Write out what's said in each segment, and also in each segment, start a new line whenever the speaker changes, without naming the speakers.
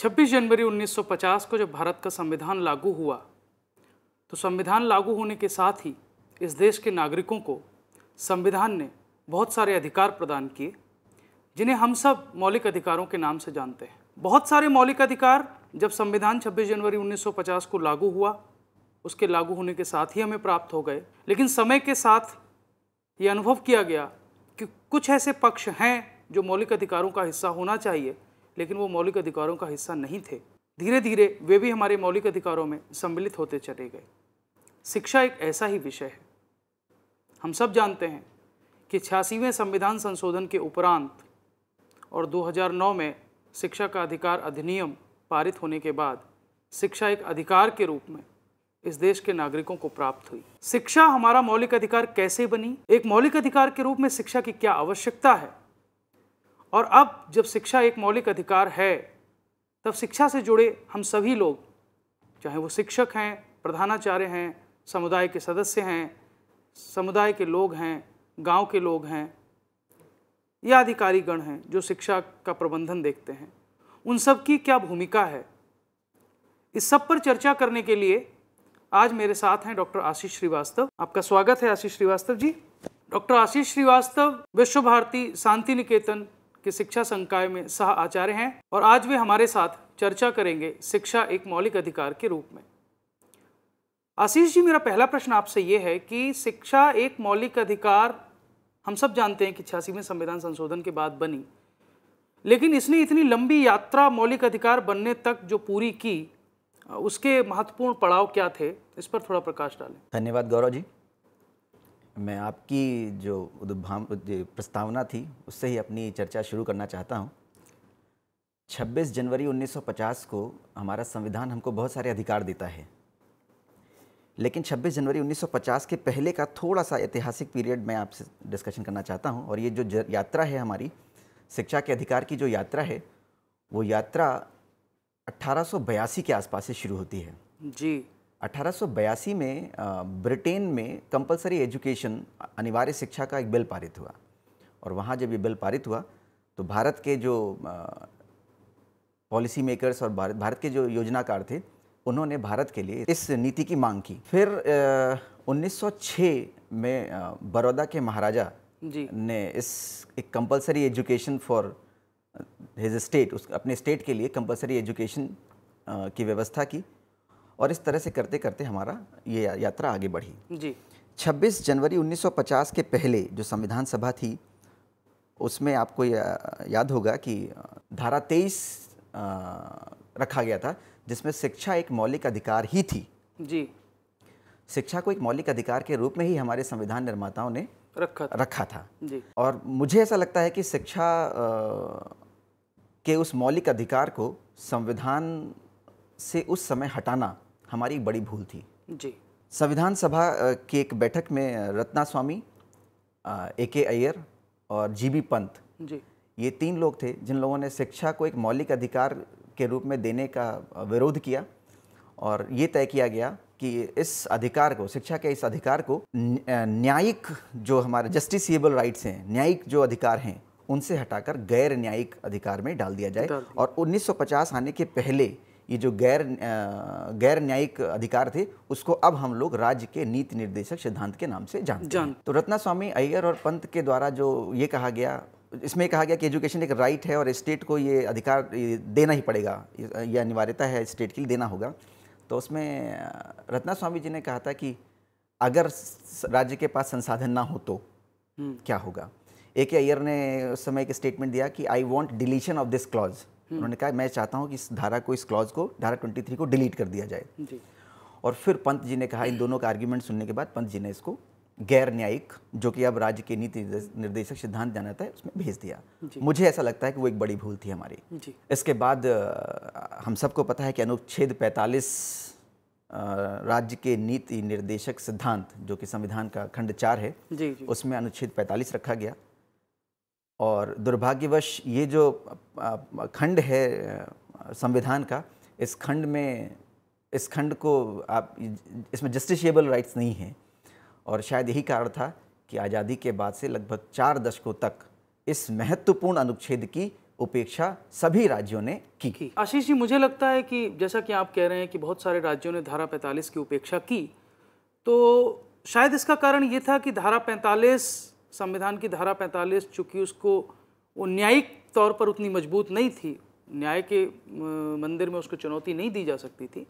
26 जनवरी 1950 को जब भारत का संविधान लागू हुआ तो संविधान लागू होने के साथ ही इस देश के नागरिकों को संविधान ने बहुत सारे अधिकार प्रदान किए, जिन्हें हम सब मौलिक अधिकारों के नाम से जानते हैं। बहुत सारे मौलिक अधिकार जब संविधान 26 जनवरी 1950 को लागू हुआ, उसके लागू होने के साथ ही हमें प्राप्त हो गए। लेकिन समय के साथ ये अनुभव किया गया कि कुछ ऐसे पक्ष हैं जो मौलिक अधिकारों का हिस्सा होना चाहिए लेकिन वो मौलिक अधिकारों का हिस्सा नहीं थे। धीरे धीरे वे भी हमारे मौलिक अधिकारों में सम्मिलित होते चले गए। शिक्षा एक ऐसा ही विषय है। हम सब जानते हैं कि छियासीवें संविधान संशोधन के उपरांत और 2009 में शिक्षा का अधिकार अधिनियम पारित होने के बाद शिक्षा एक अधिकार के रूप में इस देश के नागरिकों को प्राप्त हुई। शिक्षा हमारा मौलिक अधिकार कैसे बनी? एक मौलिक अधिकार के रूप में शिक्षा की क्या आवश्यकता है? और अब जब शिक्षा एक मौलिक अधिकार है, तब शिक्षा से जुड़े हम सभी लोग, चाहे वो शिक्षक हैं, प्रधानाचार्य हैं, समुदाय के सदस्य हैं, समुदाय के लोग हैं, गाँव के लोग हैं, या अधिकारी गण हैं जो शिक्षा का प्रबंधन देखते हैं, उन सब की क्या भूमिका है? इस सब पर चर्चा करने के लिए आज मेरे साथ हैं डॉक्टर आशीष श्रीवास्तव। आपका स्वागत है आशीष श्रीवास्तव जी। डॉक्टर आशीष श्रीवास्तव, विश्व भारती शांति निकेतन के शिक्षा संकाय में सह आचार्य हैं और आज वे हमारे साथ चर्चा करेंगे शिक्षा एक मौलिक अधिकार के रूप में। आशीष जी, मेरा पहला प्रश्न आपसे ये है कि शिक्षा एक मौलिक अधिकार, हम सब जानते हैं कि छियासी में संविधान संशोधन के बाद बनी, लेकिन इसने इतनी लंबी यात्रा मौलिक अधिकार बनने तक जो पूरी की, उसके महत्वपूर्ण पड़ाव क्या थे, इस पर थोड़ा प्रकाश डालें।
धन्यवाद गौरव जी। मैं आपकी जो उद्भाव प्रस्तावना थी, उससे ही अपनी चर्चा शुरू करना चाहता हूँ। 26 जनवरी 1950 को हमारा संविधान हमको बहुत सारे अधिकार देता है। लेकिन 26 जनवरी 1950 के पहले का थोड़ा सा ऐतिहासिक पीरियड मैं आपसे डिस्कशन करना चाहता हूँ और ये जो यात्रा है हमारी, शिक्षा के अधिकार की जो यात्रा है, वो यात्रा अट्ठारह के आसपास से शुरू होती है।
जी।
अठारह में ब्रिटेन में कंपलसरी एजुकेशन अनिवार्य शिक्षा का एक बिल पारित हुआ। और वहाँ जब ये बिल पारित हुआ तो भारत के जो पॉलिसी मेकर्स और भारत भारत के जो योजनाकार थे उन्होंने भारत के लिए इस नीति की मांग की। फिर आ, 1906 में बड़ौदा के महाराजा
जी।
ने इस एक compulsory education for his state उस अपने स्टेट के लिए कंपलसरी एजुकेशन की व्यवस्था की। और इस तरह से करते करते हमारा ये यात्रा आगे बढ़ी।
जी।
26 जनवरी 1950 के पहले जो संविधान सभा थी उसमें आपको याद होगा कि धारा तेईस रखा गया था जिसमें शिक्षा एक मौलिक अधिकार ही थी।
जी।
शिक्षा को एक मौलिक अधिकार के रूप में ही हमारे संविधान निर्माताओं ने
रखा था।
रखा था।
जी।
और मुझे ऐसा लगता है कि शिक्षा के उस मौलिक अधिकार को संविधान से उस समय हटाना हमारी एक बड़ी भूल थी।
जी।
संविधान सभा की एक बैठक में रत्ना स्वामी ए के अय्यर और जी बी पंत
जी।
ये तीन लोग थे जिन लोगों ने शिक्षा को एक मौलिक अधिकार के रूप में देने का विरोध किया और ये तय किया गया कि इस अधिकार को शिक्षा के इस अधिकार को न्यायिक जो हमारे जस्टिसिएबल राइट्स हैं न्यायिक जो अधिकार हैं उनसे हटाकर गैर न्यायिक अधिकार में डाल दिया जाए और 1950 आने के पहले ये जो गैर गैर न्यायिक अधिकार थे उसको अब हम लोग राज्य के नीति निर्देशक सिद्धांत के नाम से जानते
जान।
हैं तो रत्ना स्वामी अय्यर और पंत के द्वारा जो ये कहा गया इसमें कहा गया कि एजुकेशन एक राइट है और स्टेट को ये अधिकार देना ही पड़ेगा ये अनिवार्यता है स्टेट के लिए देना होगा तो उसमें रत्ना स्वामी जी ने कहा था कि अगर राज्य के पास संसाधन ना हो तो हम्म। क्या होगा ए के अय्यर ने उस समय एक स्टेटमेंट दिया कि I want deletion of this clause उन्होंने कहा मैं चाहता हूँ कि इस धारा को इस क्लॉज को धारा 23 को डिलीट कर दिया जाए। और फिर पंत जी ने कहा इन दोनों का आर्ग्यूमेंट सुनने के बाद पंत जी ने इसको गैर न्यायिक जो कि अब राज्य के नीति निर्देशक सिद्धांत जानाता है उसमें भेज दिया। मुझे ऐसा लगता है कि वो एक बड़ी भूल थी हमारी। इसके बाद हम सबको पता है कि अनुच्छेद 45 राज्य के नीति निर्देशक सिद्धांत जो कि संविधान का खंड चार है
जी, जी।
उसमें अनुच्छेद 45 रखा गया। और दुर्भाग्यवश ये जो खंड है संविधान का, इस खंड में, इस खंड को आप, इसमें जस्टिशिएबल राइट्स नहीं हैं। और शायद यही कारण था कि आज़ादी के बाद से लगभग चार दशकों तक इस महत्वपूर्ण अनुच्छेद की उपेक्षा सभी राज्यों ने की।
की। आशीष जी, मुझे लगता है कि जैसा कि आप कह रहे हैं कि बहुत सारे राज्यों ने धारा 45 की उपेक्षा की तो शायद इसका कारण ये था कि धारा 45 संविधान की धारा 45 चूँकि उसको, वो न्यायिक तौर पर उतनी मज़बूत नहीं थी। न्याय के मंदिर में उसको चुनौती नहीं दी जा सकती थी।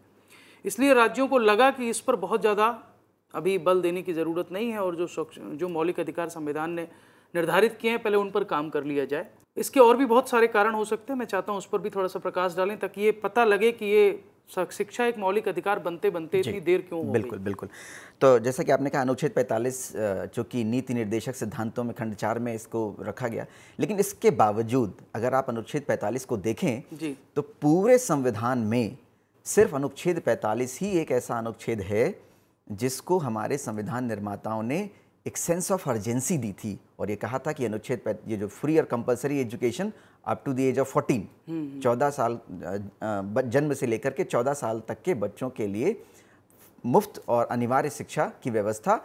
इसलिए राज्यों को लगा कि इस पर बहुत ज़्यादा अभी बल देने की ज़रूरत नहीं है और जो जो मौलिक अधिकार संविधान ने निर्धारित किए हैं, पहले उन पर काम कर लिया जाए। इसके और भी बहुत सारे कारण हो सकते हैं। मैं चाहता हूँ उस पर भी थोड़ा सा प्रकाश डालें, ताकि ये पता लगे कि ये शिक्षा एक मौलिक अधिकार बनते बनते इतनी देर क्यों हो
बिल्कुल बिल्कुल। तो जैसा कि आपने कहा अनुच्छेद 45 जो कि नीति निर्देशक सिद्धांतों में खंड चार में इसको रखा गया लेकिन इसके बावजूद अगर आप अनुच्छेद 45 को देखें जी। तो पूरे संविधान में सिर्फ़ अनुच्छेद 45 ही एक ऐसा अनुच्छेद है जिसको हमारे संविधान निर्माताओं ने एक सेंस ऑफ़ अर्जेंसी दी थी। और ये कहा था कि अनुच्छेद ये जो फ्री और compulsory education up to the age of fourteen चौदह साल जन्म से लेकर के चौदह साल तक के बच्चों के लिए मुफ़्त और अनिवार्य शिक्षा की व्यवस्था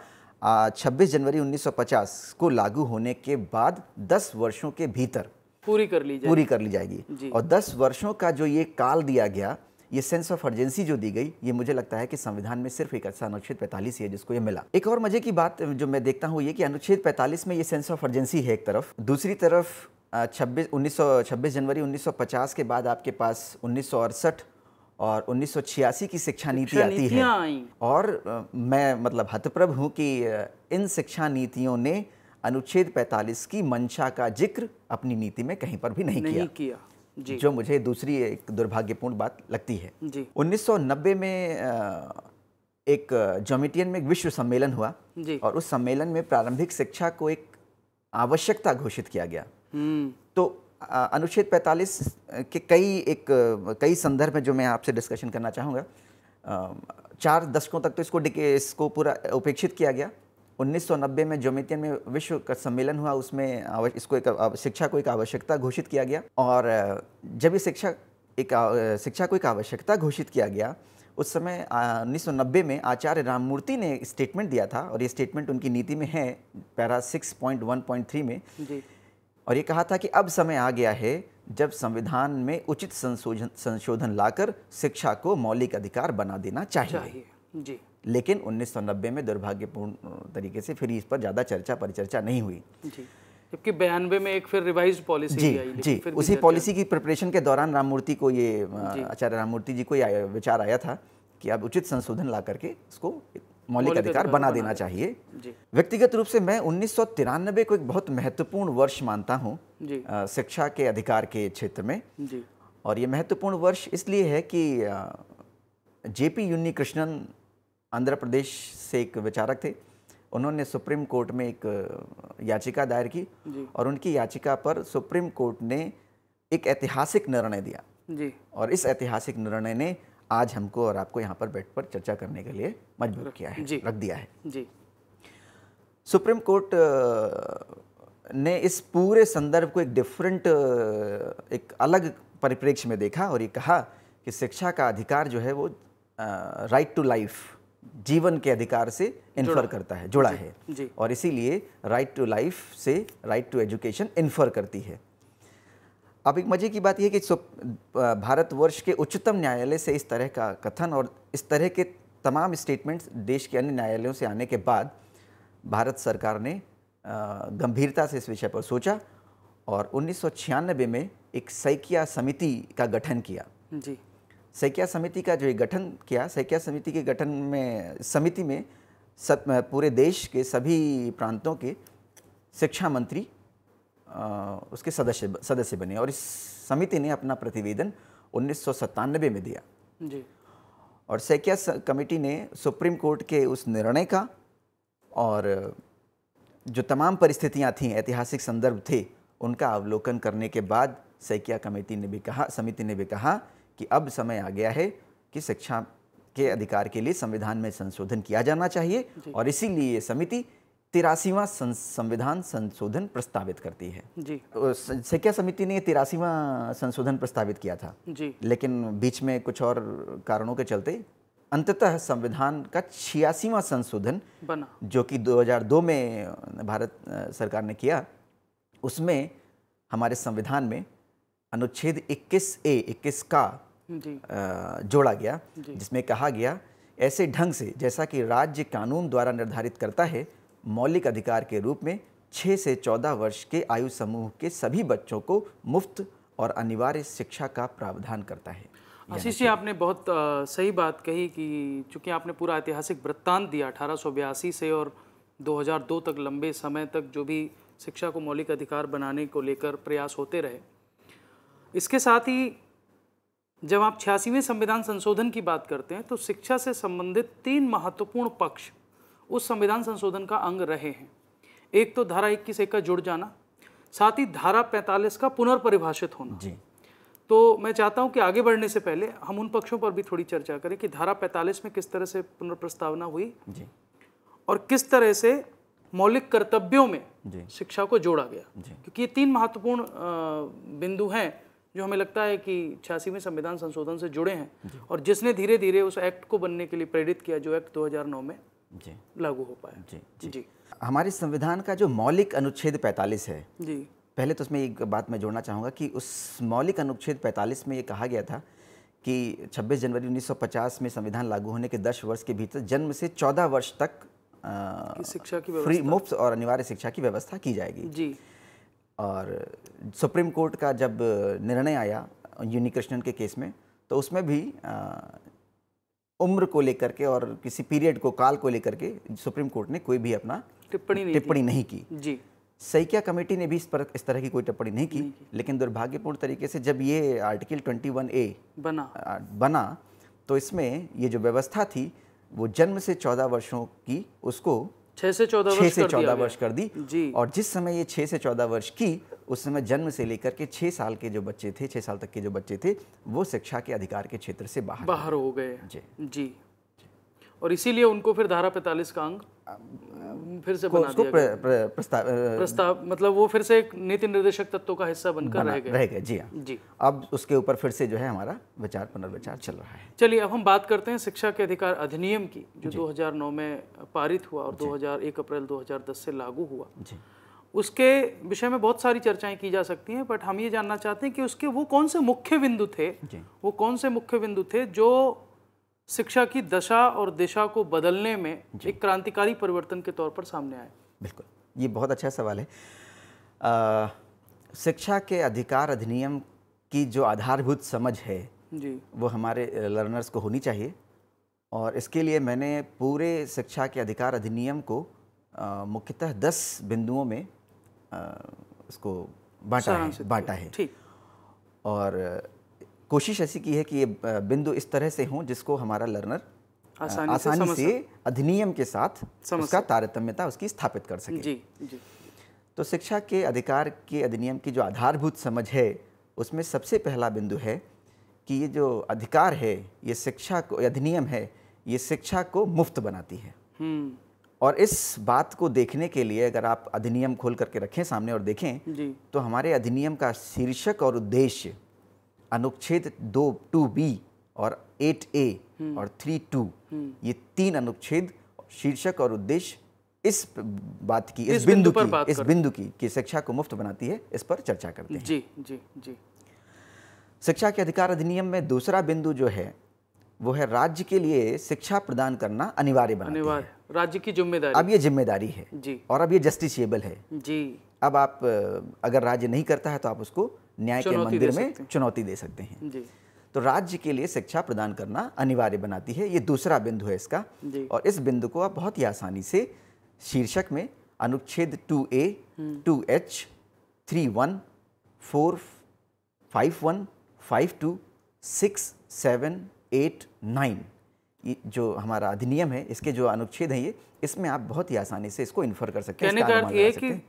छब्बीस जनवरी 1950 को लागू होने के बाद 10 वर्षों के भीतर
पूरी कर ली जाएगी।
पूरी कर ली जाएगी। और 10 वर्षों का जो ये काल दिया गया ये सेंस ऑफ़ अर्जेंसी जो दी गई ये मुझे लगता है कि संविधान में सिर्फ़ एक ऐसा अनुच्छेद 45 है जिसको ये मिला। एक और मज़े की बात जो मैं देखता हूँ ये कि अनुच्छेद 45 में ये सेंस ऑफ़ अर्जेंसी है एक तरफ़। दूसरी तरफ़ छब्बीस उन्नीस छब्बीस जनवरी 1950 के बाद आपके पास उन्नीस सौ अड़सठ और 1986 की शिक्षा नीति आती है और मैं मतलब हतप्रभ हूँ कि इन शिक्षा नीतियों ने अनुच्छेद 45 की मंशा का ज़िक्र अपनी नीति में कहीं पर भी नहीं, नहीं किया, किया। जी। जो मुझे दूसरी एक दुर्भाग्यपूर्ण बात लगती है जी। 1990 में एक जोमिटियन में एक विश्व सम्मेलन हुआ जी। और उस सम्मेलन में प्रारंभिक शिक्षा को एक आवश्यकता घोषित किया गया। तो अनुच्छेद 45 के कई एक, कई संदर्भ में जो मैं आपसे डिस्कशन करना चाहूँगा। चार दशकों तक तो इसको इसको पूरा उपेक्षित किया गया। 1990 में जोमितियन में विश्व का सम्मेलन हुआ, उसमें इसको एक शिक्षा को एक आवश्यकता घोषित किया गया। और जब ये शिक्षा एक शिक्षा को एक आवश्यकता घोषित किया गया, उस समय उन्नीस सौ नब्बे में आचार्य राममूर्ति ने स्टेटमेंट दिया था। और ये स्टेटमेंट उनकी नीति में है, पैरा 6.1.3 में। जी। और ये कहा था कि अब समय आ गया है जब संविधान में उचित संशोधन संशोधन लाकर शिक्षा को मौलिक अधिकार बना देना चाहिए, चाहिए। जी। लेकिन 1990 में दुर्भाग्यपूर्ण तरीके से फिर इस पर ज़्यादा चर्चा परिचर्चा नहीं हुई।
जबकि बयानबे में एक फिर रिवाइज पॉलिसी
जी आई जी फिर उसी पॉलिसी की प्रिपरेशन के दौरान राममूर्ति को ये आचार्य राममूर्ति जी को ये विचार आया था कि अब उचित संशोधन ला करके इसको मौलिक अधिकार बना देना चाहिए। व्यक्तिगत रूप से मैं उन्नीस को एक बहुत महत्वपूर्ण वर्ष मानता हूँ शिक्षा के अधिकार के क्षेत्र में। और ये महत्वपूर्ण वर्ष इसलिए है कि जेपी युन्नी कृष्णन आंध्र प्रदेश से एक विचारक थे। उन्होंने सुप्रीम कोर्ट में एक याचिका दायर की और उनकी याचिका पर सुप्रीम कोर्ट ने एक ऐतिहासिक निर्णय दिया। जी। और इस ऐतिहासिक निर्णय ने आज हमको और आपको यहाँ पर बैठ पर चर्चा करने के लिए मजबूर किया है जी। रख दिया है। जी। सुप्रीम कोर्ट ने इस पूरे संदर्भ को एक डिफरेंट एक अलग परिप्रेक्ष्य में देखा और ये कहा कि शिक्षा का अधिकार जो है वो राइट टू लाइफ जीवन के अधिकार से इन्फर करता है जुड़ा जी, है। जी। और इसीलिए राइट टू लाइफ से राइट टू एजुकेशन इन्फर करती है। अब एक मज़े की बात यह कि भारतवर्ष के उच्चतम न्यायालय से इस तरह का कथन और इस तरह के तमाम स्टेटमेंट्स देश के अन्य न्यायालयों से आने के बाद भारत सरकार ने गंभीरता से इस विषय पर सोचा और उन्नीस सौ छियानबे में एक सैकिया समिति का गठन किया। जी। सैकिया समिति का जो गठन किया सैकिया समिति के गठन में समिति में सब पूरे देश के सभी प्रांतों के शिक्षा मंत्री उसके सदस्य सदस्य बने और इस समिति ने अपना प्रतिवेदन उन्नीस सौ सत्तानबे में दिया। जी। और सैकिया कमेटी ने सुप्रीम कोर्ट के उस निर्णय का और जो तमाम परिस्थितियाँ थीं ऐतिहासिक संदर्भ थे उनका अवलोकन करने के बाद सैकिया कमेटी ने भी कहा समिति ने भी कहा कि अब समय आ गया है कि शिक्षा के अधिकार के लिए संविधान में संशोधन किया जाना चाहिए और इसीलिए ये समिति तिरासीवा संविधान संशोधन प्रस्तावित करती है। जी। सिक्का समिति ने तिरासीवा संशोधन प्रस्तावित किया था। जी। लेकिन बीच में कुछ और कारणों के चलते अंततः संविधान का छियासीवा संशोधन बना। जो कि 2002 में भारत सरकार ने किया उसमें हमारे संविधान में अनुच्छेद 21 ए 21 का
जी।
जोड़ा गया जिसमें कहा गया ऐसे ढंग से जैसा कि राज्य कानून द्वारा निर्धारित करता है मौलिक अधिकार के रूप में 6 से 14 वर्ष के आयु समूह के सभी बच्चों को मुफ़्त और अनिवार्य शिक्षा का प्रावधान करता है।
आशीष जी आपने बहुत अ, सही बात कही कि चूँकि आपने पूरा ऐतिहासिक वृत्तांत दिया अठारह सौ बयासी से और 2002 तक लंबे समय तक जो भी शिक्षा को मौलिक अधिकार बनाने को लेकर प्रयास होते रहे। इसके साथ ही जब आप छियासीवें संविधान संशोधन की बात करते हैं तो शिक्षा से संबंधित तीन महत्वपूर्ण पक्ष उस संविधान संशोधन का अंग रहे हैं। एक तो धारा इक्कीस एक का जुड़ जाना साथ ही धारा 45 का पुनर्परिभाषित होना।
जी।
तो मैं चाहता हूँ कि आगे बढ़ने से पहले हम उन पक्षों पर भी थोड़ी चर्चा करें कि धारा 45 में किस तरह से पुनर्प्रस्तावना हुई
जी।
और किस तरह से मौलिक कर्तव्यों में
जी।
शिक्षा को जोड़ा गया।
जी।
क्योंकि ये तीन महत्वपूर्ण बिंदु हैं जो हमें लगता है कि छियासीवें संविधान संशोधन से जुड़े हैं और जिसने धीरे धीरे उस एक्ट को बनने के लिए प्रेरित किया जो एक्ट 2009 में
जी।
लागू हो पाया।
जी
जी। जी।
हमारे संविधान का जो मौलिक अनुच्छेद 45 है
जी।
पहले तो उसमें एक बात मैं जोड़ना चाहूँगा कि उस मौलिक अनुच्छेद 45 में ये कहा गया था कि 26 जनवरी 1950 में संविधान लागू होने के 10 वर्ष के भीतर जन्म से 14 वर्ष तक
शिक्षा की
फ्री मुफ़्त और अनिवार्य शिक्षा की व्यवस्था की जाएगी।
जी।
और सुप्रीम कोर्ट का जब निर्णय आया यूनिकृष्णन के केस में तो उसमें भी उम्र को लेकर के और किसी पीरियड को काल को लेकर के सुप्रीम कोर्ट ने कोई भी अपना
टिप्पणी नहीं
टिप्पणी नहीं की।
जी।
सैकिया कमेटी ने भी इस पर इस तरह की कोई टिप्पणी नहीं की लेकिन दुर्भाग्यपूर्ण तरीके से जब ये आर्टिकल 21 ए
बना।
आ, बना तो इसमें ये जो व्यवस्था थी वो जन्म से 14 वर्षों की उसको
छह से चौदह
6
वर्ष
से 14 वर्ष कर दी।
जी।
और जिस समय ये 6 से 14 वर्ष की उस समय जन्म से लेकर के 6 साल के जो बच्चे थे 6 साल तक के जो बच्चे थे वो शिक्षा के अधिकार के क्षेत्र से बाहर
बाहर हो गए।
जी।
जी। और इसीलिए उनको फिर धारा 45 का अंग फिर से बना
उसको
दिया
प्र, प्र, प्रस्ताव
प्रस्ताव मतलब वो फिर से एक नीति निर्देशक तत्व का हिस्सा बनकर रह गए।
रह गए जी हाँ।
जी।
अब उसके ऊपर फिर से जो है हमारा विचार पुनर्विचार चल रहा है।
चलिए अब हम बात करते हैं शिक्षा के अधिकार अधिनियम की जो 2009 में पारित हुआ और 2001 अप्रैल 2010 से लागू हुआ।
जी।
उसके विषय में बहुत सारी चर्चाएँ की जा सकती हैं बट हम ये जानना चाहते हैं कि उसके वो कौन से मुख्य बिंदु थे? वो कौन से मुख्य बिंदु थे जो शिक्षा की दशा और दिशा को बदलने में एक क्रांतिकारी परिवर्तन के तौर पर सामने आए?
बिल्कुल। ये बहुत अच्छा सवाल है। अ, शिक्षा के अधिकार अधिनियम की जो आधारभूत समझ है
जी।
वो हमारे लर्नर्स को होनी चाहिए। और इसके लिए मैंने पूरे शिक्षा के अधिकार अधिनियम को मुख्यतः दस बिंदुओं में इसको बांटा है बांटा है।
ठीक।
और कोशिश ऐसी की है कि ये बिंदु इस तरह से हों जिसको हमारा लर्नर अ,
आसानी से
से अधिनियम के साथ उसका तारतम्यता उसकी स्थापित कर सके।
जी जी।
तो शिक्षा के अधिकार के अधिनियम की जो आधारभूत समझ है उसमें सबसे पहला बिंदु है कि ये जो अधिकार है ये शिक्षा को अधिनियम है ये शिक्षा को मुफ़्त बनाती है।
हम्म।
और इस बात को देखने के लिए अगर आप अधिनियम खोल करके रखें सामने और देखें
जी।
तो हमारे अधिनियम का शीर्षक और उद्देश्य अनुच्छेद दो टू बी और एट ए और थ्री टू ये तीन अनुच्छेद शीर्षक और उद्देश्य इस बात की इस,
इस बिंदु
की इस बिंदु की कि शिक्षा को मुफ़्त बनाती है इस पर चर्चा करते हैं।
जी जी जी।
शिक्षा के अधिकार अधिनियम में दूसरा बिंदु जो है वो है राज्य के लिए शिक्षा प्रदान करना अनिवार्य बनाती है।
राज्य की ज़िम्मेदारी।
अब ये ज़िम्मेदारी है
जी।
और अब ये जस्टिसिएबल है।
जी।
अब आप अगर राज्य नहीं करता है तो आप उसको न्याय के मंदिर में चुनौती दे सकते हैं।
जी।
तो राज्य के लिए शिक्षा प्रदान करना अनिवार्य बनाती है। ये दूसरा बिंदु है इसका।
जी।
और इस बिंदु को आप बहुत ही आसानी से शीर्षक में अनुच्छेद two A two H three one four five one five two six seven eight nine. जो हमारा अधिनियम है इसके जो अनुच्छेद हैं ये इसमें आप बहुत ही आसानी से इसको इन्फर कर सकते हैं
कहने का अर्थ ये
लगा
है
सकते
कि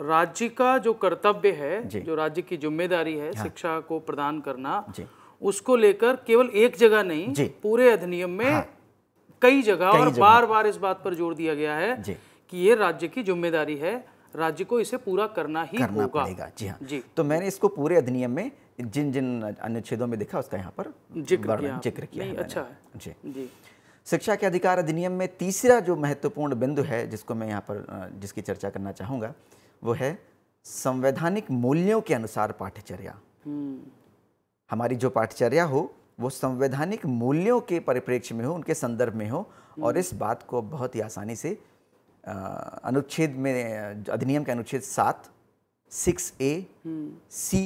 राज्य का जो कर्तव्य है
हाँ।
जो राज्य की ज़िम्मेदारी है शिक्षा को प्रदान करना उसको लेकर केवल एक जगह नहीं पूरे अधिनियम में कई जगह और बार बार इस बात पर ज़ोर दिया गया है कि ये राज्य की ज़िम्मेदारी है राज्य को इसे पूरा करना ही
करना
होगा।
जी हाँ।
जी।
तो मैंने इसको पूरे अधिनियम में जिन जिन अनुच्छेदों में देखा उसका यहाँ पर
ज़िक्र किया।
ज़िक्र किया
नहीं, अच्छा है।
जी।
जी।
शिक्षा के अधिकार अधिनियम में तीसरा जो महत्वपूर्ण बिंदु है जिसको मैं यहाँ पर जिसकी चर्चा करना चाहूँगा वो है संवैधानिक मूल्यों के अनुसार पाठ्यचर्या। हमारी जो पाठचर्या हो वो संवैधानिक मूल्यों के परिप्रेक्ष्य में हो उनके संदर्भ में हो और इस बात को बहुत ही आसानी से अनुच्छेद में अधिनियम के अनुच्छेद सात six A C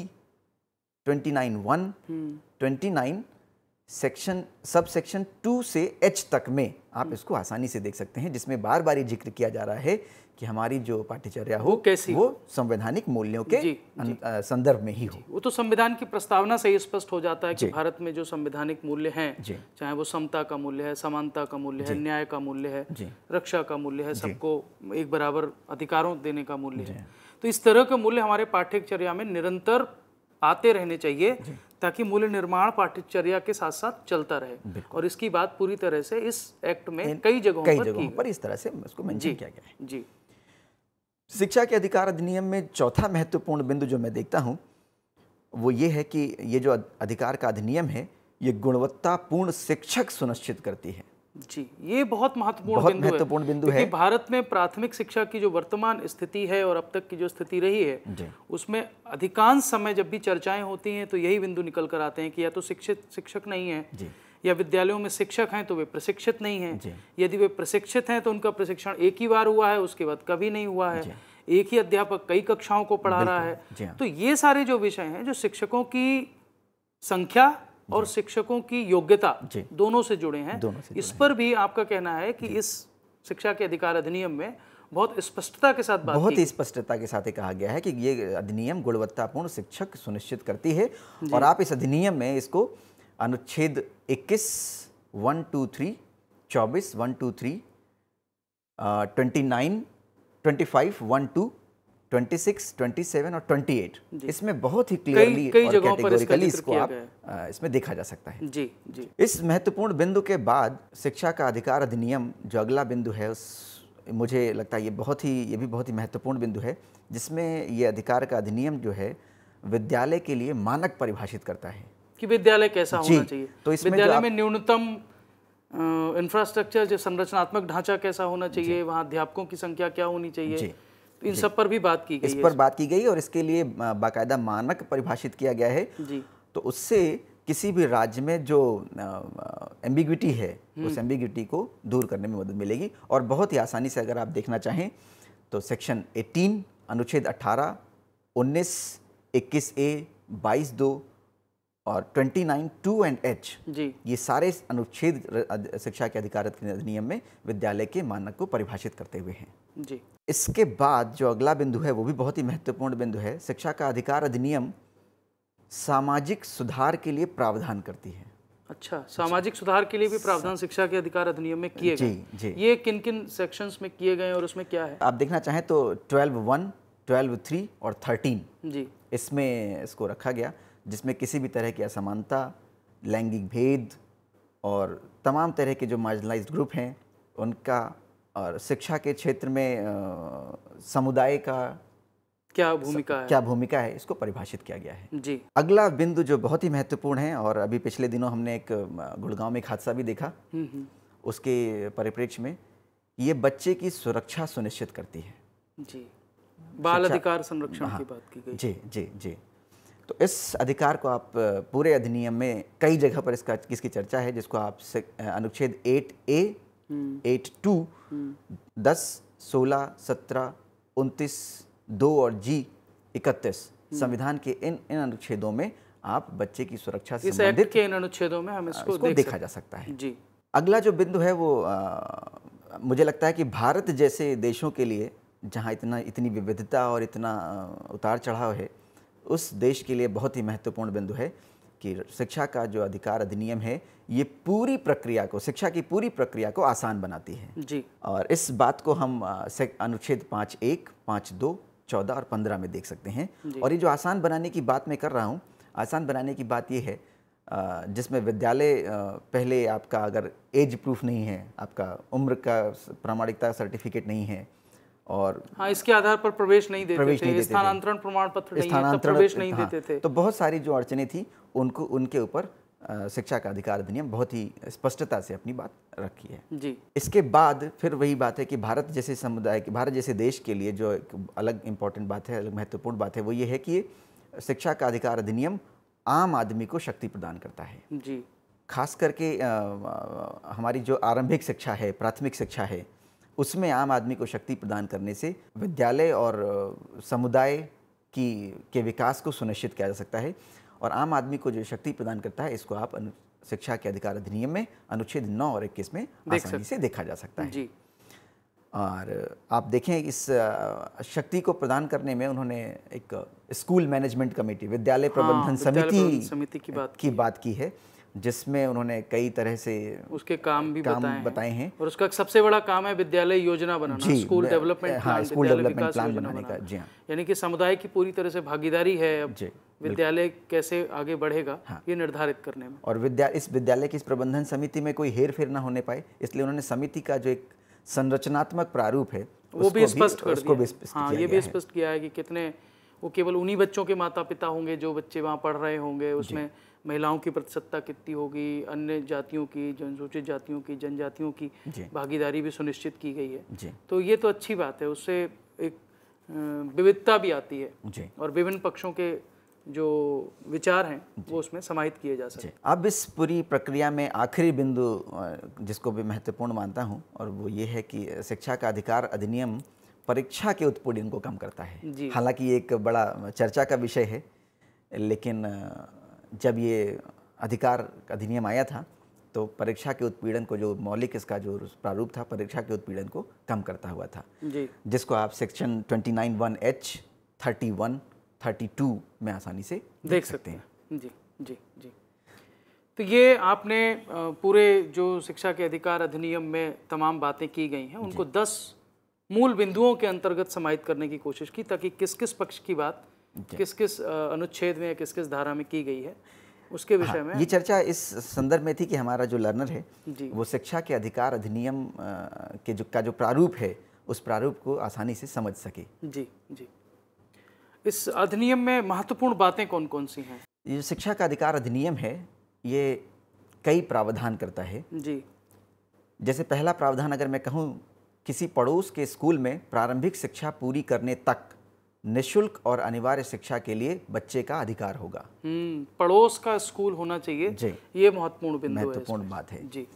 twenty nine one twenty nine section sub section two से एच तक में आप इसको आसानी से देख सकते हैं जिसमें बार बार ये ज़िक्र किया जा रहा है कि हमारी जो पाठ्यचर्या हो
कैसी
वो संवैधानिक मूल्यों के
जी,
अ, संदर्भ में ही हो।
वो तो संविधान की प्रस्तावना से ही स्पष्ट हो जाता है कि भारत में जो संवैधानिक मूल्य हैं चाहे वो समता का मूल्य है समानता का मूल्य है न्याय का मूल्य है रक्षा का मूल्य है सबको एक बराबर अधिकारों देने का मूल्य है। तो इस तरह के मूल्य हमारे पाठ्यचर्या में निरंतर आते रहने चाहिए ताकि मूल्य निर्माण पाठ्यचर्या के साथ साथ चलता रहे। और इसकी बात पूरी तरह से इस एक्ट में कई जगहों
कई
पर
जगहों पर इस तरह से उसको मेंशन किया गया है।
जी।
शिक्षा के अधिकार अधिनियम में चौथा महत्वपूर्ण बिंदु जो मैं देखता हूँ वो ये है कि ये जो अधिकार का अधिनियम है ये गुणवत्तापूर्ण शिक्षक सुनिश्चित करती है।
जी ये बहुत महत्वपूर्ण
बहुत
बिंदु है
महत्वपूर्ण बिंदु
क्योंकि
है।
भारत में प्राथमिक शिक्षा की जो वर्तमान स्थिति है और अब तक की जो स्थिति रही है उसमें अधिकांश समय जब भी चर्चाएँ होती हैं तो यही बिंदु निकल कर आते हैं कि या तो शिक्षित शिक्षक नहीं है या विद्यालयों में शिक्षक हैं तो वे प्रशिक्षित नहीं। हैं यदि वे प्रशिक्षित हैं तो उनका प्रशिक्षण एक ही बार हुआ है उसके बाद कभी नहीं हुआ है एक ही अध्यापक कई कक्षाओं को पढ़ा रहा है
हाँ।
तो ये सारे जो विषय हैं जो शिक्षकों की संख्या और शिक्षकों की योग्यता। दोनों से जुड़े हैं।
दोनों से
इस पर भी आपका कहना है कि इस शिक्षा के अधिकार अधिनियम में बहुत स्पष्टता के साथ बात
बहुत ही स्पष्टता के साथ ये कहा गया है कि ये अधिनियम गुणवत्तापूर्ण शिक्षक सुनिश्चित करती है और आप इस अधिनियम में इसको अनुच्छेद 21 वन टू थ्री चौबीस one two three twenty nine twenty five one two twenty six twenty seven और ट्वेंटी एट इसमें बहुत ही क्लियरली
कई
और
इसका
कैटेगोरिकली इसको आप इसमें देखा जा सकता है।
जी जी।
इस महत्वपूर्ण बिंदु के बाद शिक्षा का अधिकार अधिनियम जो अगला बिंदु है उस मुझे लगता है ये बहुत ही ये भी बहुत ही महत्वपूर्ण बिंदु है जिसमें ये अधिकार का अधिनियम जो है विद्यालय के लिए मानक परिभाषित करता है।
कि विद्यालय कैसा होना चाहिए?
तो इसमें
विद्यालय में न्यूनतम इंफ्रास्ट्रक्चर जो संरचनात्मक ढांचा कैसा होना चाहिए? वहाँ अध्यापकों की संख्या क्या होनी चाहिए? तो इन सब पर भी बात की गई इस
पर बात की गई और इसके लिए बाकायदा मानक परिभाषित किया गया है।
है जी।
तो उससे किसी भी राज्य में जो एम्बिग्विटी है उस एम्बिग्विटी को दूर करने में मदद मिलेगी और बहुत ही आसानी से अगर आप देखना चाहें तो सेक्शन 18 अनुच्छेद 18 19 21 ए 22 दो और 29 टू एंड एच
जी।
ये सारे अनुच्छेद शिक्षा के अधिकार अधिनियम में विद्यालय के मानक को परिभाषित करते हुए हैं।
जी।
इसके बाद जो अगला बिंदु है वो भी बहुत ही महत्वपूर्ण बिंदु है शिक्षा का अधिकार अधिनियम सामाजिक सुधार के लिए प्रावधान करती है।
अच्छा सामाजिक सुधार के लिए भी प्रावधान शिक्षा के अधिकार अधिनियम में किए गए।
जी।
ये किन किन सेक्शंस में किए गए और उसमें क्या है?
आप देखना चाहें तो 12 वन 12 थ्री और 13
जी।
इसमें इसको रखा गया। जिसमें किसी भी तरह की असमानता लैंगिक भेद और तमाम तरह के जो मार्जिनलाइज्ड ग्रुप हैं उनका और शिक्षा के क्षेत्र में समुदाय का
क्या भूमिका है?
क्या भूमिका है इसको परिभाषित किया गया है।
जी।
अगला बिंदु जो बहुत ही महत्वपूर्ण है और अभी पिछले दिनों हमने एक गुड़गांव में एक हादसा भी देखा।
हम्म हम्म।
उसके परिप्रेक्ष्य में ये बच्चे की सुरक्षा सुनिश्चित करती है।
जी। बाल अधिकार संरक्षण की बात की गई।
जी जी जी। तो इस अधिकार को आप पूरे अधिनियम में कई जगह पर इसका इसकी चर्चा है जिसको आप अनुच्छेद एट ए एट टू दस सोलह सत्रह उनतीस दो और जी इकतीस संविधान के इन इन अनुच्छेदों में आप बच्चे की सुरक्षा से संबंधित
के इन अनुच्छेदों में हम इसको
इसको
देख
देखा जा सकता है।
जी।
अगला जो बिंदु है वो अ, मुझे लगता है कि भारत जैसे देशों के लिए जहाँ इतना इतनी विविधता और इतना उतार चढ़ाव है उस देश के लिए बहुत ही महत्वपूर्ण बिंदु है कि शिक्षा का जो अधिकार अधिनियम है ये पूरी प्रक्रिया को शिक्षा की पूरी प्रक्रिया को आसान बनाती है।
जी।
और इस बात को हम अनुच्छेद पाँच एक पाँच दो चौदह और पंद्रह में देख सकते हैं। और ये जो आसान बनाने की बात मैं कर रहा हूँ आसान बनाने की बात ये है जिसमें विद्यालय पहले आपका अगर एज प्रूफ नहीं है आपका उम्र का प्रामाणिकता सर्टिफिकेट नहीं है और
हाँ इसके आधार पर प्रवेश नहीं देते
प्रवेश नहीं
थे। स्थानांतरण प्रमाण पत्र है
स्थानांतरण
प्रवेश नहीं
हाँ,
देते थे।
तो बहुत सारी जो अड़चने थी उनको उनके ऊपर शिक्षा का अधिकार अधिनियम बहुत ही स्पष्टता से अपनी बात रखी है।
जी।
इसके बाद फिर वही बात है कि भारत जैसे समुदाय के भारत जैसे देश के लिए जो एक अलग इंपॉर्टेंट बात है अलग महत्वपूर्ण बात है वो ये है कि शिक्षा का अधिकार अधिनियम आम आदमी को शक्ति प्रदान करता है।
जी।
खास करके हमारी जो आरंभिक शिक्षा है प्राथमिक शिक्षा है उसमें आम आदमी को शक्ति प्रदान करने से विद्यालय और समुदाय की के विकास को सुनिश्चित किया जा सकता है और आम आदमी को जो शक्ति प्रदान करता है इसको आप शिक्षा के अधिकार अधिनियम में अनुच्छेद 9 और 21 में
देख
आसानी से देखा जा सकता है।
जी।
और आप देखें इस शक्ति को प्रदान करने में उन्होंने एक स्कूल मैनेजमेंट कमेटी विद्यालय प्रबंधन
हाँ,
समिति
समिति की बात
की। बात की है। जिसमें उन्होंने कई तरह से
उसके काम भी
काम
बताए हैं।
बताए हैं।
और उसका सबसे बड़ा काम है विद्यालय योजना बनाना स्कूल डेवलपमेंट
हाँ,
प्लान
स्कूल डेवलपमेंट प्लान बनाने का, जी हाँ।
यानी कि समुदाय की पूरी तरह से भागीदारी है अब विद्यालय कैसे आगे बढ़ेगा
हाँ।
ये निर्धारित करने में।
और विद्या इस विद्यालय की इस प्रबंधन समिति में कोई हेर फेर ना होने पाए इसलिए उन्होंने समिति का जो एक संरचनात्मक प्रारूप है
वो भी स्पष्ट कर
उसको भी
हाँ। ये भी स्पष्ट किया है कि कितने वो केवल उन्हीं बच्चों के माता पिता होंगे जो बच्चे वहाँ पढ़ रहे होंगे उसमें महिलाओं की प्रतिशतता कितनी होगी अन्य जातियों की जनसूचित जातियों की जनजातियों की भागीदारी भी सुनिश्चित की गई है। तो ये तो अच्छी बात है उससे एक विविधता भी आती है और विभिन्न पक्षों के जो विचार हैं वो उसमें समाहित किए जा सकते
अब इस पूरी प्रक्रिया में आखिरी बिंदु जिसको भी महत्वपूर्ण मानता हूँ और वो ये है कि शिक्षा का अधिकार अधिनियम परीक्षा के उत्पीड़न को कम करता है। हालाँकि एक बड़ा चर्चा का विषय है लेकिन जब ये अधिकार अधिनियम आया था तो परीक्षा के उत्पीड़न को जो मौलिक इसका जो प्रारूप था परीक्षा के उत्पीड़न को कम करता हुआ था।
जी।
जिसको आप section 29 one H thirty one thirty two में आसानी से
देख सकते हैं। जी जी जी। तो ये आपने पूरे जो शिक्षा के अधिकार अधिनियम में तमाम बातें की गई हैं उनको दस मूल बिंदुओं के अंतर्गत समाहित करने की कोशिश की ताकि किस किस पक्ष की बात किस किस अनुच्छेद में किस किस धारा में की गई है? उसके विषय हाँ, में
ये चर्चा इस संदर्भ में थी कि हमारा जो लर्नर है वो शिक्षा के अधिकार अधिनियम के जो का जो प्रारूप है उस प्रारूप को आसानी से समझ सके।
जी जी। इस अधिनियम में महत्वपूर्ण बातें कौन कौन सी हैं?
ये जो शिक्षा का अधिकार अधिनियम है ये कई प्रावधान करता है।
जी।
जैसे पहला प्रावधान अगर मैं कहूँ किसी पड़ोस के स्कूल में प्रारंभिक शिक्षा पूरी करने तक निशुल्क और अनिवार्य शिक्षा के लिए बच्चे का अधिकार होगा।
हम्म पड़ोस का स्कूल होना चाहिए।
जी।
ये महत्वपूर्ण
महत्वपूर्ण बात है।
जी।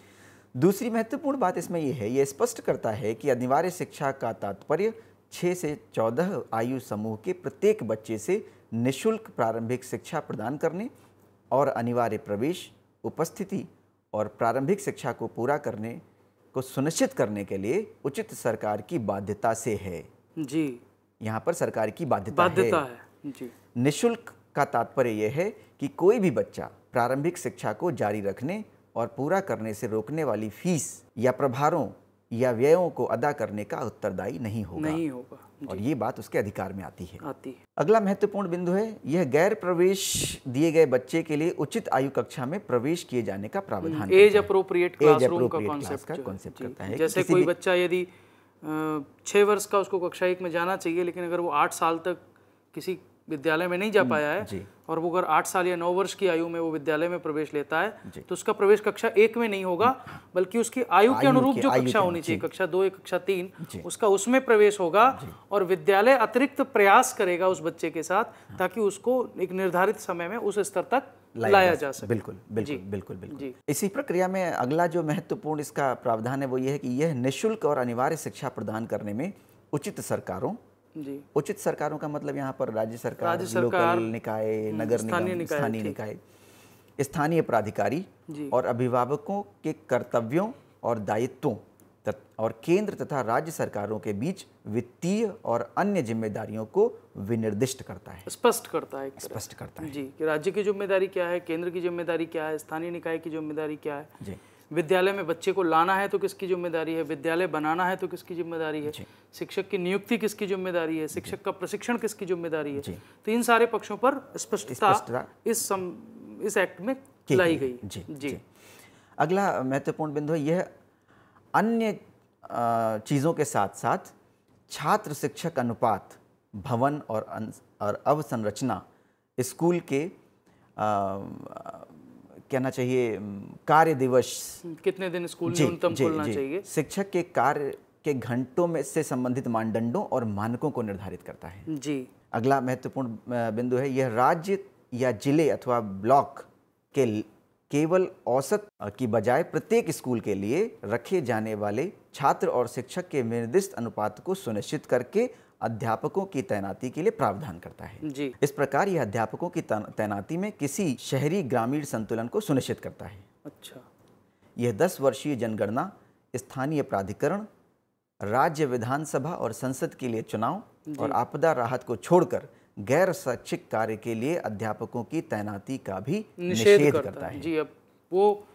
दूसरी महत्वपूर्ण बात इसमें यह है ये स्पष्ट करता है कि अनिवार्य शिक्षा का तात्पर्य 6 से 14 आयु समूह के प्रत्येक बच्चे से निशुल्क प्रारंभिक शिक्षा प्रदान करने और अनिवार्य प्रवेश उपस्थिति और प्रारंभिक शिक्षा को पूरा करने को सुनिश्चित करने के लिए उचित सरकार की बाध्यता से है।
जी।
यहाँ पर सरकार की बाध्यता है।
बाध्यता है जी।
निशुल्क का तात्पर्य यह है कि कोई भी बच्चा प्रारंभिक शिक्षा को जारी रखने और पूरा करने से रोकने वाली फ़ीस या प्रभारों या व्ययों को अदा करने का उत्तरदायी नहीं होगा।
नहीं होगा
और ये बात उसके अधिकार में आती है।
आती है।
अगला महत्वपूर्ण बिंदु है यह गैर प्रवेश दिए गए बच्चे के लिए उचित आयु कक्षा में प्रवेश किए जाने का प्रावधान
एज अप्रोप्रिएट का कॉन्सेप्ट
class का concept करता है।
जैसे कोई बच्चा यदि छः वर्ष का उसको कक्षा एक में जाना चाहिए, लेकिन अगर वो आठ साल तक किसी विद्यालय में नहीं जा पाया है और वो अगर आठ साल या नौ वर्ष की आयु में वो विद्यालय में प्रवेश लेता है तो उसका प्रवेश कक्षा एक में नहीं होगा बल्कि उसकी आयु के अनुरूप जो कक्षा होनी चाहिए कक्षा दो या कक्षा तीन उसका उसमें प्रवेश होगा और विद्यालय अतिरिक्त प्रयास करेगा उस बच्चे के साथ ताकि उसको एक निर्धारित समय में उस स्तर तक लाया जा सके।
बिल्कुल बिल्कुल बिल्कुल बिल्कुल। इसी प्रक्रिया में अगला जो महत्वपूर्ण इसका प्रावधान है वो ये है कि यह निशुल्क और अनिवार्य शिक्षा प्रदान करने में उचित सरकारों उचित सरकारों का मतलब यहाँ पर राज्य सरकार
राज्य सरकार,
लोकल निकाय नगर
स्थानीय
निगम
निकाय,
स्थानीय निकाय स्थानीय प्राधिकारी और अभिभावकों के कर्तव्यों और दायित्वों और केंद्र तथा राज्य सरकारों के बीच वित्तीय और अन्य जिम्मेदारियों को विनिर्दिष्ट करता है।
स्पष्ट करता है
स्पष्ट करता है।
जी कि राज्य की ज़िम्मेदारी क्या है केंद्र की ज़िम्मेदारी क्या है स्थानीय निकाय की ज़िम्मेदारी क्या है?
जी।
विद्यालय में बच्चे को लाना है तो किसकी ज़िम्मेदारी है? विद्यालय बनाना है तो किसकी ज़िम्मेदारी है? शिक्षक की नियुक्ति किसकी ज़िम्मेदारी है? शिक्षक का प्रशिक्षण किसकी ज़िम्मेदारी है? तो इन सारे पक्षों पर स्पष्टता इस सम, इस एक्ट में लाई
गई। जी,
जी।
अगला महत्वपूर्ण बिंदु है यह अन्य चीज़ों के साथ साथ छात्र शिक्षक अनुपात भवन और और अवसंरचना स्कूल के कहना चाहिए कार्य दिवस।
कितने दिन स्कूल
जी,
न्यूनतम खुलना
जी।
चाहिए?
शिक्षक के कार्य के घंटों में से संबंधित मानदंडों और मानकों को निर्धारित करता है।
जी।
अगला महत्वपूर्ण बिंदु है यह राज्य या ज़िले अथवा ब्लॉक के केवल औसत की बजाय प्रत्येक स्कूल के लिए रखे जाने वाले छात्र और शिक्षक के निर्दिष्ट अनुपात को सुनिश्चित करके अध्यापकों की तैनाती के लिए प्रावधान करता है।
जी।
इस प्रकार यह अध्यापकों की तैनाती में किसी शहरी ग्रामीण संतुलन को सुनिश्चित करता है।
अच्छा।
यह दस वर्षीय जनगणना स्थानीय प्राधिकरण राज्य विधानसभा और संसद के लिए चुनाव और आपदा राहत को छोड़कर गैर शैक्षिक कार्य के लिए अध्यापकों की तैनाती का भी
निषेध करता है। जी अब वो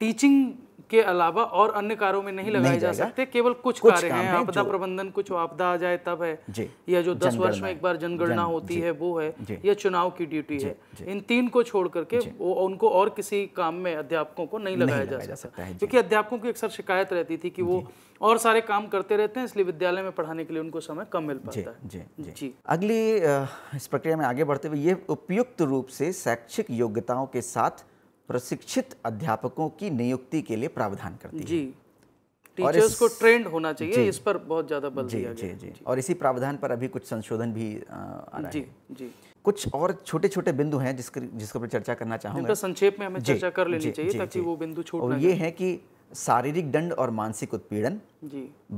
टीचिंग के अलावा और अन्य कार्यों में नहीं लगाए जा सकते केवल कुछ
कुछ
कार्य हैं आपदा प्रबंधन कुछ आपदा आ जाए तब है। या जो दस वर्ष में एक बार जनगणना
जन-
होती है वो है या चुनाव की ड्यूटी है। इन तीन को छोड़ करके वो उनको और किसी काम में अध्यापकों को नहीं लगाया जा सकता।
है,
क्योंकि अध्यापकों की अक्सर शिकायत रहती थी कि वो और सारे काम करते रहते हैं इसलिए विद्यालय में पढ़ाने के लिए उनको समय कम मिल पाता है।
जी जी।
जी।
अगली इस प्रक्रिया में आगे बढ़ते हुए ये उपयुक्त रूप से शैक्षिक योग्यताओं के साथ प्रशिक्षित अध्यापकों की नियुक्ति के लिए प्रावधान करती जी। है।
जी टीचर्स को ट्रेंड होना चाहिए इस पर बहुत ज़्यादा बल
जी
दिया
जी
गया
जी। और इसी प्रावधान पर अभी कुछ संशोधन भी अ, आ रहा
जी
है।
जी।
कुछ और छोटे छोटे बिंदु हैं जिसके जिसके ऊपर चर्चा करना चाहूँगा
संक्षेप में हमें चर्चा कर लेनी चाहिए ताकि वो बिंदु छूट
और ये है कि शारीरिक दंड और मानसिक उत्पीड़न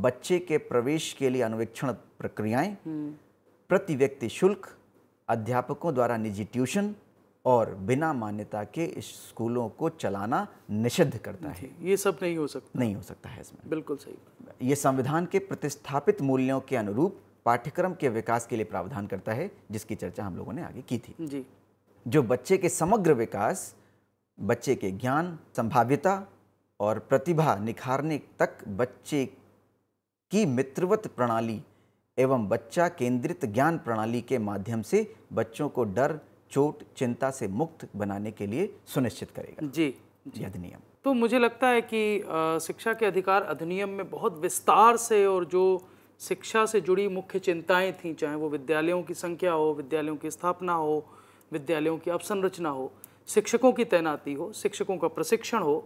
बच्चे के प्रवेश के लिए अनुवीक्षण प्रक्रियाएँ
हम्म,
प्रति व्यक्ति शुल्क अध्यापकों द्वारा निजी ट्यूशन और बिना मान्यता के स्कूलों को चलाना निषिद्ध करता है।
ये सब नहीं हो सकता।
नहीं हो सकता है इसमें।
बिल्कुल सही
ये संविधान के प्रतिस्थापित मूल्यों के अनुरूप पाठ्यक्रम के विकास के लिए प्रावधान करता है जिसकी चर्चा हम लोगों ने आगे की थी।
जी।
जो बच्चे के समग्र विकास बच्चे के ज्ञान संभाव्यता और प्रतिभा निखारने तक बच्चे की मित्रवत प्रणाली एवं बच्चा केंद्रित ज्ञान प्रणाली के माध्यम से बच्चों को डर चोट चिंता से मुक्त बनाने के लिए सुनिश्चित करेगा।
जी
जी। अधिनियम।
तो मुझे लगता है कि अ, शिक्षा के अधिकार अधिनियम में बहुत विस्तार से और जो शिक्षा से जुड़ी मुख्य चिंताएँ थीं चाहे वो विद्यालयों की संख्या हो विद्यालयों की स्थापना हो विद्यालयों की अवसंरचना हो शिक्षकों की तैनाती हो शिक्षकों का प्रशिक्षण हो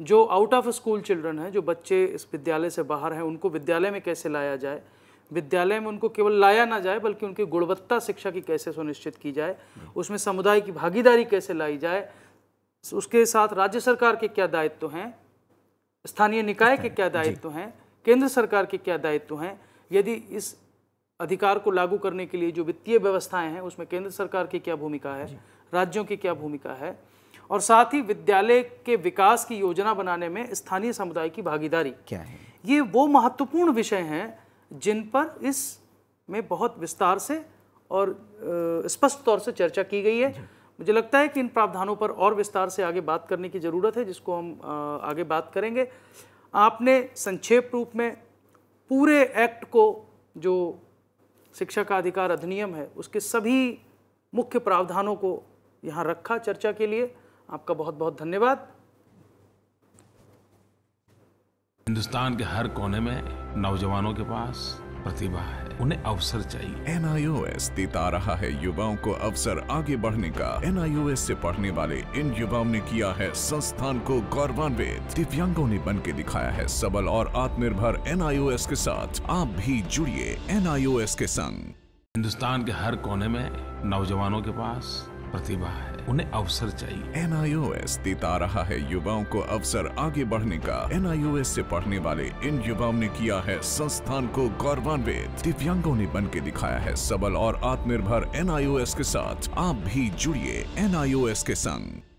जो आउट ऑफ़ स्कूल चिल्ड्रन हैं जो बच्चे इस विद्यालय से बाहर हैं उनको विद्यालय में कैसे लाया जाए विद्यालय में उनको केवल लाया ना जाए बल्कि उनकी गुणवत्ता शिक्षा की कैसे सुनिश्चित की जाए उसमें समुदाय की भागीदारी कैसे लाई जाए उसके साथ राज्य सरकार के क्या दायित्व तो हैं स्थानीय निकाय के क्या दायित्व तो हैं केंद्र सरकार के क्या दायित्व तो हैं यदि इस अधिकार को लागू करने के लिए जो वित्तीय व्यवस्थाएँ हैं उसमें केंद्र सरकार की क्या भूमिका है राज्यों की क्या भूमिका है और साथ ही विद्यालय के विकास की योजना बनाने में स्थानीय समुदाय की भागीदारी।
क्या है?
ये वो महत्वपूर्ण विषय हैं जिन पर इस में बहुत विस्तार से और स्पष्ट तौर से चर्चा की गई है। मुझे लगता है कि इन प्रावधानों पर और विस्तार से आगे बात करने की ज़रूरत है, जिसको हम आगे बात करेंगे। आपने संक्षेप रूप में पूरे एक्ट को, जो शिक्षा का अधिकार अधिनियम है, उसके सभी मुख्य प्रावधानों को यहाँ रखा चर्चा के लिए। आपका बहुत बहुत धन्यवाद।
हिंदुस्तान के हर कोने में नौजवानों के पास प्रतिभा है उन्हें अवसर चाहिए।
एनआईओएस देता रहा है युवाओं को अवसर आगे बढ़ने का। एनआईओएस से पढ़ने वाले इन युवाओं ने किया है संस्थान को गौरवान्वित। दिव्यांगों ने बन के दिखाया है सबल और आत्मनिर्भर एनआईओएस के साथ। आप भी जुड़िए एनआईओएस के संग।
हिंदुस्तान के हर कोने में नौजवानों के पास प्रतिभा है। उन्हें अवसर चाहिए।
एनआईओएस देता रहा है युवाओं को अवसर आगे बढ़ने का। एनआईओएस से पढ़ने वाले इन युवाओं ने किया है संस्थान को गौरवान्वित। दिव्यांगों ने बन के दिखाया है सबल और आत्मनिर्भर एनआईओएस के साथ। आप भी जुड़िए एनआईओएस के संग।